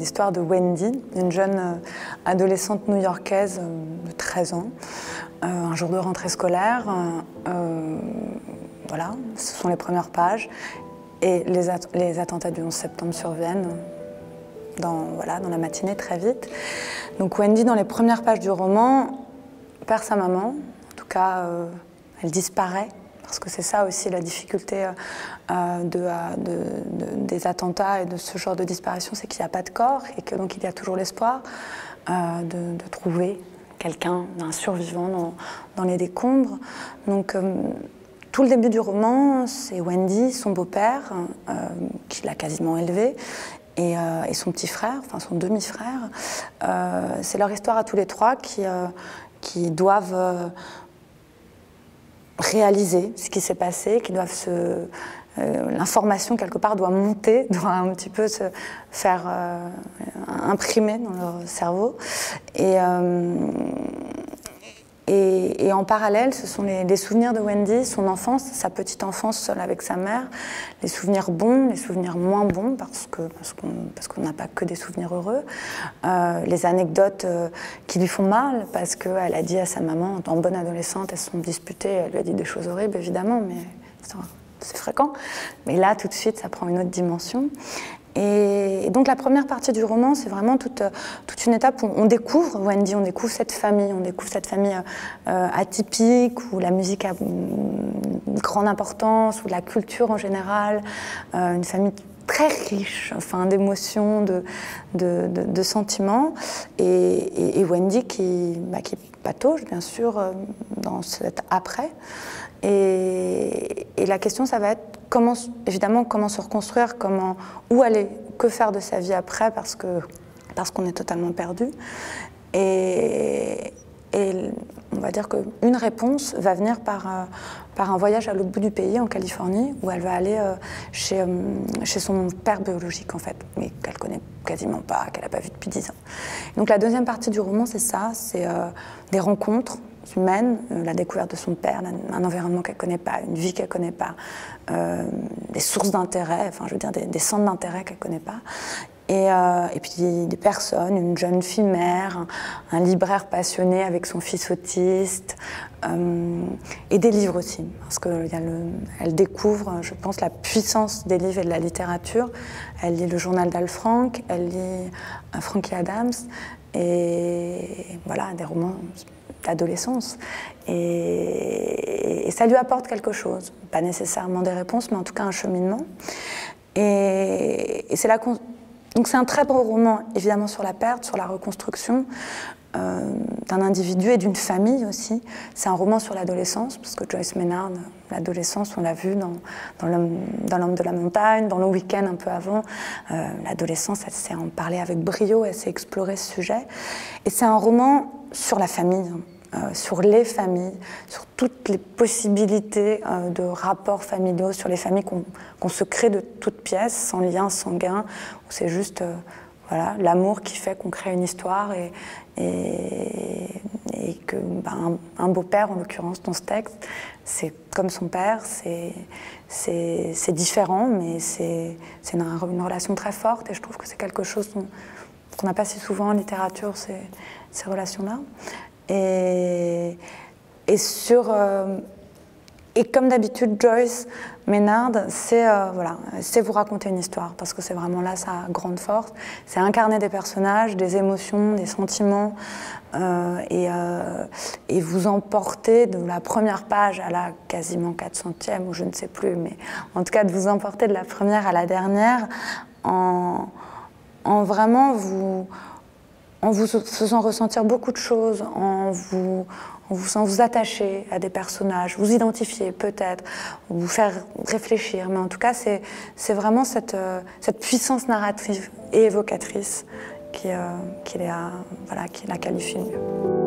l'histoire de Wendy, une jeune adolescente new-yorkaise de 13 ans. un jour de rentrée scolaire, voilà, ce sont les premières pages. Et les, attentats du 11 septembre surviennent dans, voilà, dans la matinée très vite. Donc Wendy, dans les premières pages du roman, perd sa maman. En tout cas, euh, elle disparaît. Parce que c'est ça aussi la difficulté euh, euh, de, des attentats et de ce genre de disparition, c'est qu'il n'y a pas de corps et que donc il y a toujours l'espoir de, trouver quelqu'un, un survivant dans, les décombres. Donc tout le début du roman, c'est Wendy, son beau-père, euh, qui l'a quasiment élevé, et, euh, son petit frère, enfin son demi-frère. Euh, c'est leur histoire à tous les trois qui doivent réaliser ce qui s'est passé, qui doivent se. L'information, quelque part, doit monter, doit un petit peu se faire imprimer dans leur cerveau. Et et, en parallèle, ce sont les, souvenirs de Wendy, son enfance, sa petite enfance seule avec sa mère, les souvenirs bons, les souvenirs moins bons, parce qu'on parce qu'on n'a pas que des souvenirs heureux, euh, les anecdotes euh, qui lui font mal, parce qu'elle a dit à sa maman, en bonne adolescente, elles se sont disputées, elle lui a dit des choses horribles, évidemment, mais c'est fréquent. Mais là, tout de suite, ça prend une autre dimension. Et, donc la première partie du roman, c'est vraiment toute, toute, une étape où on découvre Wendy, on découvre cette famille, on découvre cette famille euh, atypique, où la musique a une grande importance, où la culture en général, euh, une famille très riche enfin, d'émotions, de, de, de, sentiments, et, Wendy qui, bah, qui patauge bien sûr euh, dans cet après. Et, et la question, ça va être comment, évidemment, comment se reconstruire, comment, où aller, que faire de sa vie après, parce que parce qu'on est totalement perdu. Et, on va dire qu'une réponse va venir par, euh, par un voyage à l'autre bout du pays, en Californie, où elle va aller euh, chez, euh, chez son père biologique, en fait, mais qu'elle connaît quasiment pas, qu'elle n'a pas vu depuis dix ans. Donc la deuxième partie du roman, c'est ça, c'est des rencontres humaine, euh, la découverte de son père, un environnement qu'elle ne connaît pas, une vie qu'elle ne connaît pas, euh, des sources d'intérêt, enfin je veux dire des, centres d'intérêt qu'elle ne connaît pas. Et, euh, et, puis des personnes, une jeune fille mère, un, libraire passionné avec son fils autiste, et des livres aussi, parce qu'elle découvre, je pense, la puissance des livres et de la littérature. Elle lit le journal d'Al Frank, elle lit Frankie Adams, et voilà, des romans d'adolescence. Et, ça lui apporte quelque chose. Pas nécessairement des réponses, mais en tout cas un cheminement. Et, c'est là Donc c'est un très beau roman, évidemment, sur la perte, sur la reconstruction euh, d'un individu et d'une famille aussi. C'est un roman sur l'adolescence, parce que Joyce Maynard, l'adolescence, on l'a vu dans, dans L'homme de la montagne, dans le week-end un peu avant. Euh, l'adolescence, elle sait en parler avec brio, elle sait explorer ce sujet. Et c'est un roman sur la famille, euh, sur les familles, sur toutes les possibilités euh, de rapports familiaux, sur les familles qu'on se crée de toutes pièces, sans lien sanguin, où c'est juste euh, voilà, l'amour qui fait qu'on crée une histoire et, et, que ben, un, beau-père, en l'occurrence dans ce texte, c'est comme son père, c'est différent, mais c'est une, une, relation très forte et je trouve que c'est quelque chose qu'on n'a pas si souvent en littérature, ces, ces relations-là. Et, et, sur, euh, et comme d'habitude, Joyce Ménard, c'est euh, voilà, vous raconter une histoire, parce que c'est vraiment là sa grande force. C'est incarner des personnages, des émotions, des sentiments, euh, et, et, vous emporter de la première page à la quasiment 400e, ou je ne sais plus, mais en tout cas de vous emporter de la première à la dernière en, en vraiment vous en vous faisant ressentir beaucoup de choses, en vous, en vous, attacher à des personnages, vous identifier peut-être, vous faire réfléchir. Mais en tout cas, c'est vraiment cette, euh, cette, puissance narrative et évocatrice qui, euh, la, voilà, qui qualifie mieux.